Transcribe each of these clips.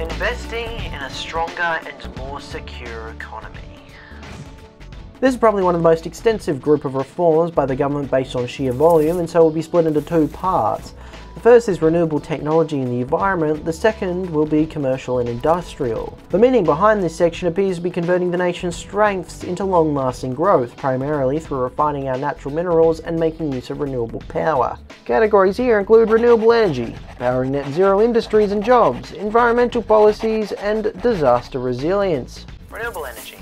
Investing in a stronger and more secure economy. This is probably one of the most extensive group of reforms by the government based on sheer volume and so will be split into two parts. The first is renewable technology and the environment, the second will be commercial and industrial. The meaning behind this section appears to be converting the nation's strengths into long-lasting growth, primarily through refining our natural minerals and making use of renewable power. Categories here include renewable energy, powering net zero industries and jobs, environmental policies, and disaster resilience. Renewable energy.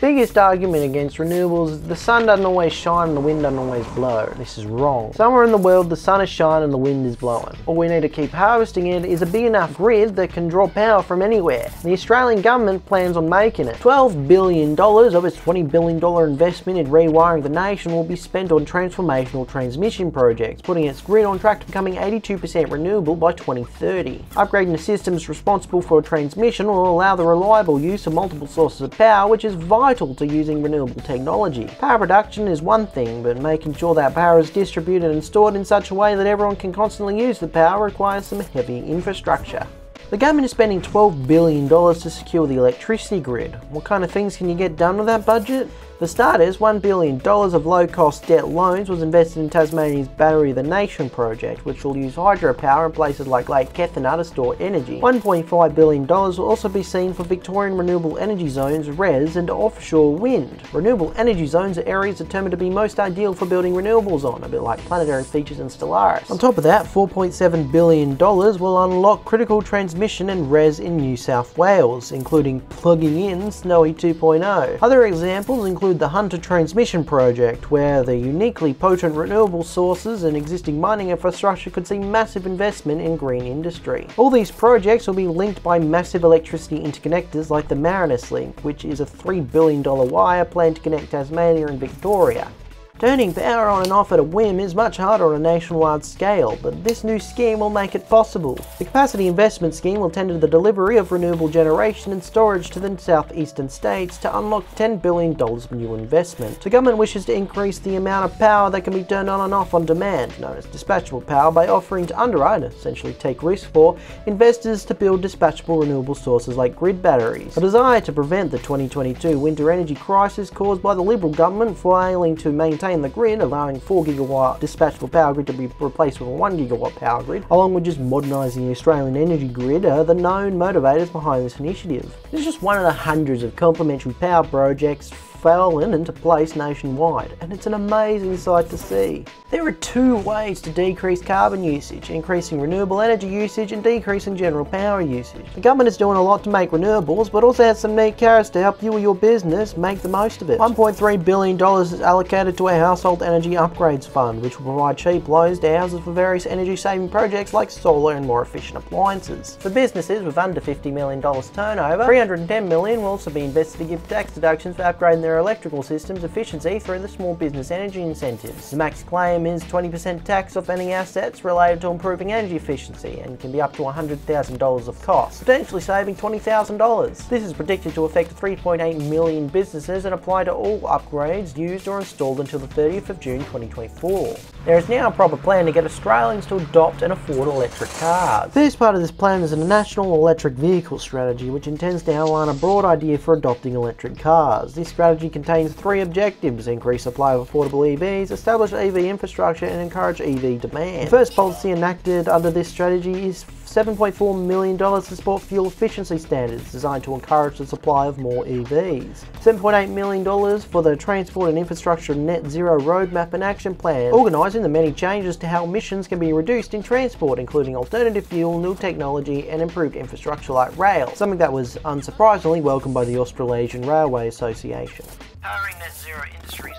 Biggest argument against renewables is the sun doesn't always shine and the wind doesn't always blow. This is wrong. Somewhere in the world the sun is shining and the wind is blowing. All we need to keep harvesting it is a big enough grid that can draw power from anywhere. The Australian government plans on making it. $12 billion of its $20 billion investment in rewiring the nation will be spent on transformational transmission projects, putting its grid on track to becoming 82% renewable by 2030. Upgrading the systems responsible for transmission will allow the reliable use of multiple sources of power, which is vital vital to using renewable technology. Power production is one thing, but making sure that power is distributed and stored in such a way that everyone can constantly use the power requires some heavy infrastructure. The government is spending $12 billion to secure the electricity grid. What kind of things can you get done with that budget? For starters, $1 billion of low-cost debt loans was invested in Tasmania's Battery of the Nation project, which will use hydropower in places like Lake Cethana to store energy. $1.5 billion will also be seen for Victorian Renewable Energy Zones, REZ, and offshore wind. Renewable energy zones are areas determined to be most ideal for building renewables on, a bit like planetary features and Stellaris. On top of that, $4.7 billion will unlock critical transmission and REZ in New South Wales, including plugging in Snowy 2.0. Other examples include include the Hunter Transmission Project, where the uniquely potent renewable sources and existing mining infrastructure could see massive investment in green industry. All these projects will be linked by massive electricity interconnectors like the Marinus Link, which is a $3 billion wire planned to connect Tasmania and Victoria. Turning power on and off at a whim is much harder on a nationwide scale, but this new scheme will make it possible. The Capacity Investment Scheme will tend to the delivery of renewable generation and storage to the southeastern states to unlock $10 billion of new investment. The government wishes to increase the amount of power that can be turned on and off on demand, known as dispatchable power, by offering to underwrite, essentially take risk for, investors to build dispatchable renewable sources like grid batteries. A desire to prevent the 2022 winter energy crisis caused by the Liberal government failing to maintain maintain the grid, allowing 4 gigawatt dispatchable power grid to be replaced with a 1 gigawatt power grid, along with just modernising the Australian energy grid, are the known motivators behind this initiative. This is just one of the hundreds of complementary power projects fallen into place nationwide, and it's an amazing sight to see. There are two ways to decrease carbon usage, increasing renewable energy usage and decreasing general power usage. The government is doing a lot to make renewables, but also has some neat carrots to help you or your business make the most of it. $1.3 billion is allocated to a household energy upgrades fund, which will provide cheap loans to houses for various energy saving projects like solar and more efficient appliances. For businesses with under $50 million turnover, 310 million will also be invested to give tax deductions for upgrading their their electrical systems efficiency through the small business energy incentives. The max claim is 20% tax off any assets related to improving energy efficiency and can be up to $100,000 of cost, potentially saving $20,000. This is predicted to affect 3.8 million businesses and apply to all upgrades used or installed until the 30th of June 2024. There is now a proper plan to get Australians to adopt and afford electric cars. This part of this plan is a national electric vehicle strategy which intends to outline a broad idea for adopting electric cars. This strategy contains three objectives increase supply of affordable EVs, establish EV infrastructure, and encourage EV demand. The first policy enacted under this strategy is $7.4 million to support fuel efficiency standards designed to encourage the supply of more EVs. $7.8 million for the Transport and Infrastructure Net Zero Roadmap and Action Plan, organising the many changes to how emissions can be reduced in transport, including alternative fuel, new technology, and improved infrastructure like rail, something that was unsurprisingly welcomed by the Australasian Railway Association. Powering net zero industries.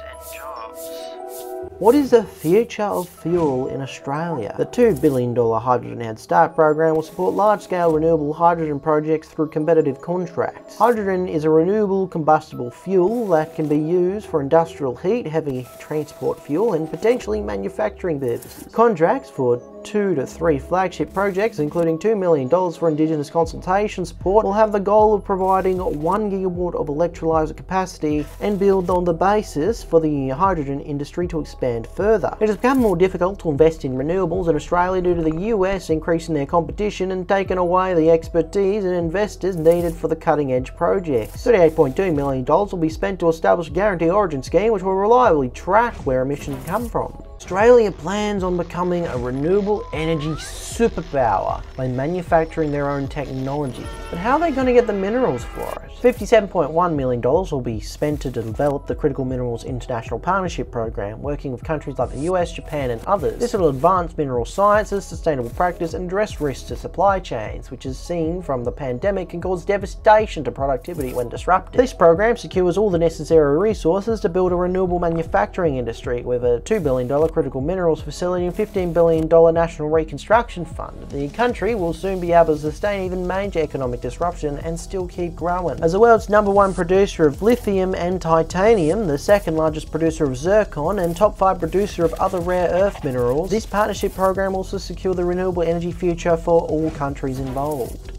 What is the future of fuel in Australia? The $2 billion Hydrogen Head Start program will support large-scale renewable hydrogen projects through competitive contracts. Hydrogen is a renewable combustible fuel that can be used for industrial heat, heavy transport fuel, and potentially manufacturing purposes. Contracts for two to three flagship projects, including $2 million for Indigenous consultation support, will have the goal of providing 1 gigawatt of electrolyser capacity and build on the basis for the hydrogen industry to expand expand further. It has become more difficult to invest in renewables in Australia due to the US increasing their competition and taking away the expertise and investors needed for the cutting edge projects. $38.2 million will be spent to establish a guarantee origin scheme which will reliably track where emissions come from. Australia plans on becoming a renewable energy superpower by manufacturing their own technology. But how are they going to get the minerals for it? $57.1 million will be spent to develop the Critical Minerals International Partnership Program, working with countries like the US, Japan, and others. This will advance mineral sciences, sustainable practice, and address risks to supply chains, which is seen from the pandemic can cause devastation to productivity when disrupted. This program secures all the necessary resources to build a renewable manufacturing industry with a $2 billion critical minerals facility and $15 billion National Reconstruction Fund. The country will soon be able to sustain even major economic disruption and still keep growing. As the world's number one producer of lithium and titanium, the second largest producer of zircon, and top five producer of other rare earth minerals, this partnership program also secure the renewable energy future for all countries involved.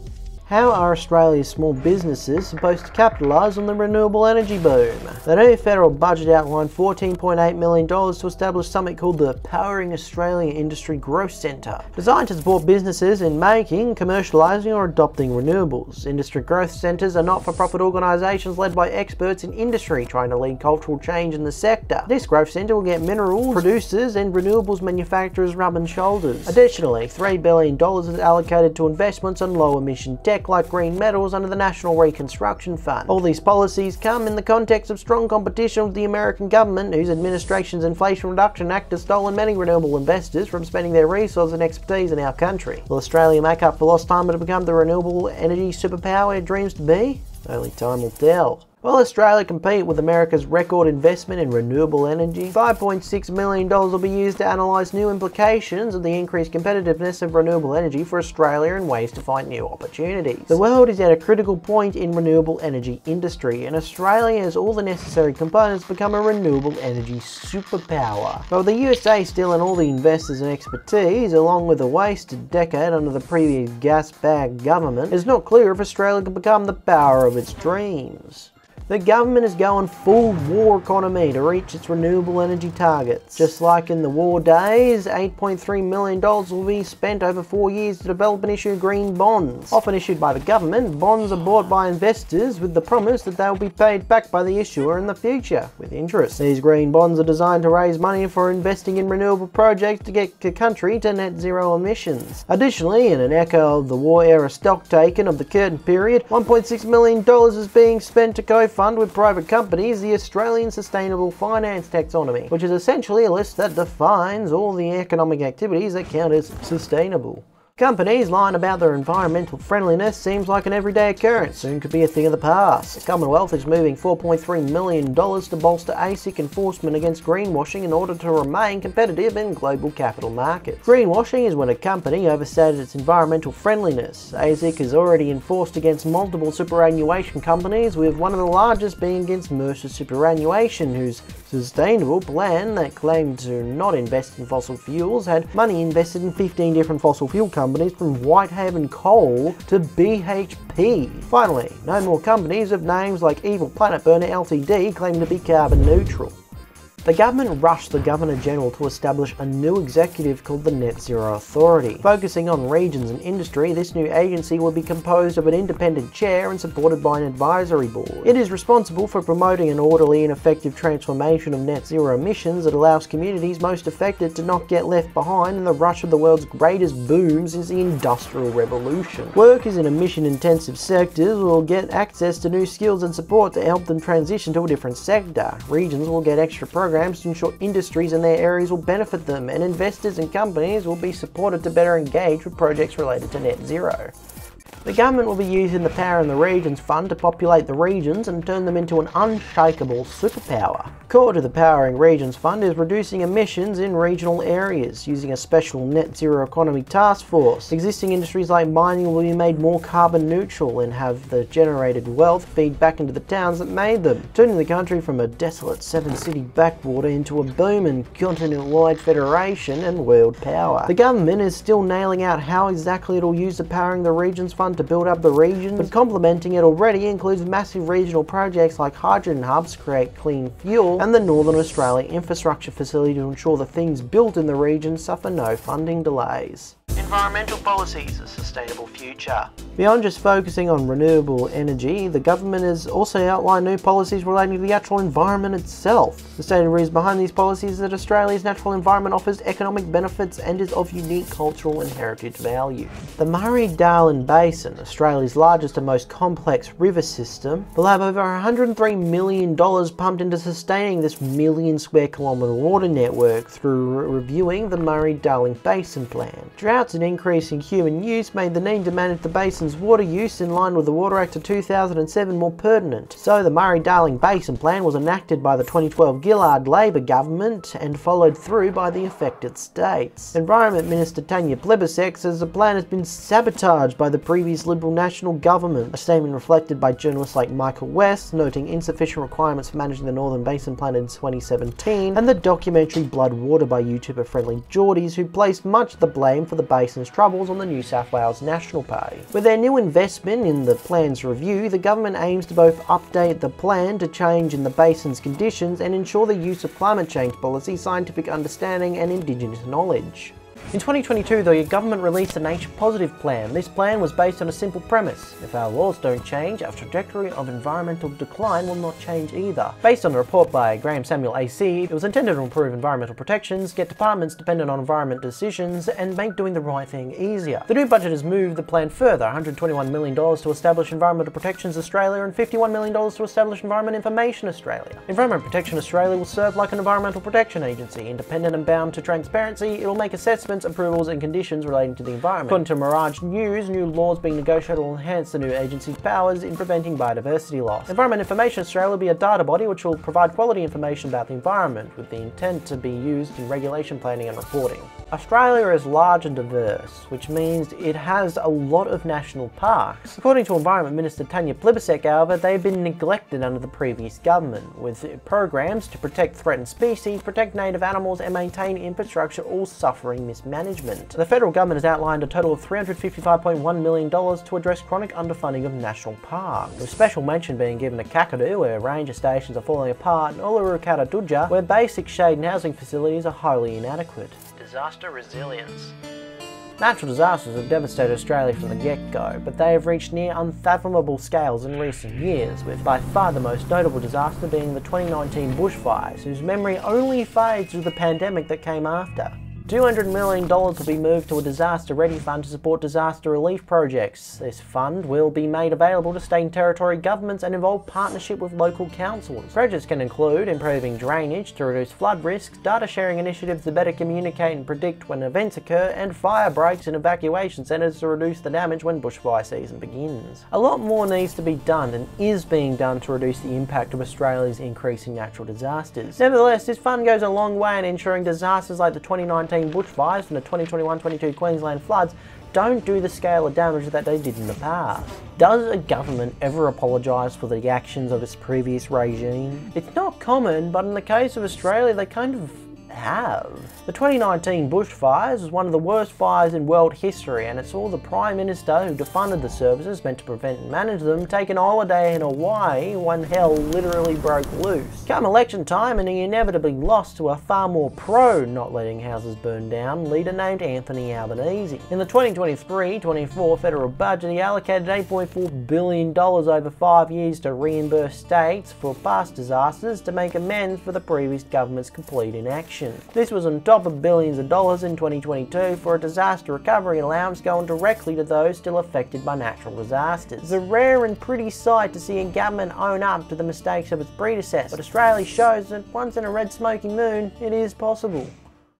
How are Australia's small businesses supposed to capitalise on the renewable energy boom? The new federal budget outlined $14.8 million to establish something called the Powering Australia Industry Growth Centre, designed to support businesses in making, commercialising or adopting renewables. Industry growth centres are not-for-profit organisations led by experts in industry trying to lead cultural change in the sector. This growth centre will get minerals producers and renewables manufacturers rubbing shoulders. Additionally, $3 billion is allocated to investments on low-emission tech like green metals under the National Reconstruction Fund. All these policies come in the context of strong competition with the American government, whose administration's Inflation Reduction Act has stolen many renewable investors from spending their resources and expertise in our country. Will Australia make up for lost time and become the renewable energy superpower it dreams to be? Only time will tell. Will Australia compete with America's record investment in renewable energy? $5.6 million will be used to analyse new implications of the increased competitiveness of renewable energy for Australia and ways to find new opportunities. The world is at a critical point in renewable energy industry and Australia has all the necessary components to become a renewable energy superpower. But with the USA still in all the investors and expertise, along with a wasted decade under the previous gas bag government, it's not clear if Australia can become the power of its dreams. The government is going full war economy to reach its renewable energy targets. Just like in the war days, $8.3 million will be spent over four years to develop and issue green bonds. Often issued by the government, bonds are bought by investors with the promise that they will be paid back by the issuer in the future, with interest. These green bonds are designed to raise money for investing in renewable projects to get the country to net zero emissions. Additionally, in an echo of the war-era stock taken of the Curtin period, $1.6 million is being spent to co fund with private companies the Australian Sustainable Finance Taxonomy, which is essentially a list that defines all the economic activities that count as sustainable. Companies lying about their environmental friendliness seems like an everyday occurrence, soon could be a thing of the past. The Commonwealth is moving $4.3 million to bolster ASIC enforcement against greenwashing in order to remain competitive in global capital markets. Greenwashing is when a company overstated its environmental friendliness. ASIC is already enforced against multiple superannuation companies, with one of the largest being against Mercer Superannuation, whose sustainable plan that claimed to not invest in fossil fuels had money invested in 15 different fossil fuel companies companies from Whitehaven Coal to BHP. Finally, no more companies of names like Evil Planet Burner Ltd claim to be carbon neutral. The government rushed the Governor General to establish a new executive called the Net Zero Authority. Focusing on regions and industry, this new agency will be composed of an independent chair and supported by an advisory board. It is responsible for promoting an orderly and effective transformation of net zero emissions that allows communities most affected to not get left behind in the rush of the world's greatest boom since the Industrial Revolution. Workers in emission-intensive sectors will get access to new skills and support to help them transition to a different sector. Regions will get extra programs programs to ensure industries in their areas will benefit them and investors and companies will be supported to better engage with projects related to net zero. The government will be using the Powering the Regions Fund to populate the regions and turn them into an unshakable superpower. Core to the Powering Regions Fund is reducing emissions in regional areas using a special net zero economy task force. Existing industries like mining will be made more carbon neutral and have the generated wealth feed back into the towns that made them, turning the country from a desolate seven city backwater into a booming continent-wide federation and world power. The government is still nailing out how exactly it will use the Powering the Regions Fund fund to build up the region, but complementing it already includes massive regional projects like hydrogen hubs to create clean fuel and the Northern Australia Infrastructure Facility to ensure the things built in the region suffer no funding delays. Environmental policies, a sustainable future. Beyond just focusing on renewable energy, the government has also outlined new policies relating to the actual environment itself. The stated reason behind these policies is that Australia's natural environment offers economic benefits and is of unique cultural and heritage value. The Murray-Darling Basin, Australia's largest and most complex river system, will have over $103 million pumped into sustaining this million square kilometre water network through re reviewing the Murray-Darling Basin Plan. Droughts and increasing human use made the need to manage the basin's water use in line with the Water Act of 2007 more pertinent. So the Murray-Darling Basin Plan was enacted by the 2012 Gillard Labor government and followed through by the affected states. Environment Minister Tanya Plibersek says the plan has been sabotaged by the previous Liberal National government, a statement reflected by journalists like Michael West, noting insufficient requirements for managing the Northern Basin Plan in 2017, and the documentary Blood Water by YouTuber Friendly Geordies, who placed much of the blame for the basin's troubles on the New South Wales National Party. With their new investment in the plan's review, the government aims to both update the plan to change in the basin's conditions and ensure the use of climate change policy, scientific understanding and indigenous knowledge. In 2022, the government released a Nature Positive plan. This plan was based on a simple premise. If our laws don't change, our trajectory of environmental decline will not change either. Based on a report by Graham Samuel AC, it was intended to improve environmental protections, get departments dependent on environment decisions, and make doing the right thing easier. The new budget has moved the plan further, $121 million to establish Environmental Protections Australia and $51 million to establish Environment Information Australia. Environment Protection Australia will serve like an environmental protection agency, independent and bound to transparency. It will make assessments approvals and conditions relating to the environment. According to Mirage News, new laws being negotiated will enhance the new agency's powers in preventing biodiversity loss. Environment Information Australia will be a data body which will provide quality information about the environment with the intent to be used in regulation planning and reporting. Australia is large and diverse, which means it has a lot of national parks. According to Environment Minister Tanya Plibersek, however, they've been neglected under the previous government, with programs to protect threatened species, protect native animals and maintain infrastructure all suffering mismanagement. The federal government has outlined a total of $355.1 million to address chronic underfunding of national parks, with special mention being given to Kakadu, where ranger stations are falling apart, and Uluru where basic shade and housing facilities are wholly inadequate disaster resilience. Natural disasters have devastated Australia from the get-go, but they have reached near unfathomable scales in recent years, with by far the most notable disaster being the 2019 bushfires, whose memory only fades with the pandemic that came after. $200 million will be moved to a disaster ready fund to support disaster relief projects. This fund will be made available to state and territory governments and involve partnership with local councils. Projects can include improving drainage to reduce flood risks, data sharing initiatives to better communicate and predict when events occur, and fire breaks and evacuation centres to reduce the damage when bushfire season begins. A lot more needs to be done and is being done to reduce the impact of Australia's increasing natural disasters. Nevertheless, this fund goes a long way in ensuring disasters like the 2019 bushfires and the 2021-22 Queensland floods don't do the scale of damage that they did in the past. Does a government ever apologise for the actions of its previous regime? It's not common, but in the case of Australia, they kind of have. The 2019 bushfires was one of the worst fires in world history and it saw the Prime Minister who defunded the services meant to prevent and manage them take an holiday in Hawaii when hell literally broke loose. Come election time and he inevitably lost to a far more pro not letting houses burn down leader named Anthony Albanese. In the 2023-24 federal budget he allocated $8.4 billion over five years to reimburse states for past disasters to make amends for the previous government's complete inaction. This was on top of billions of dollars in 2022 for a disaster recovery allowance going directly to those still affected by natural disasters. It's a rare and pretty sight to see a government own up to the mistakes of its predecessor, but Australia shows that once in a red smoking moon, it is possible.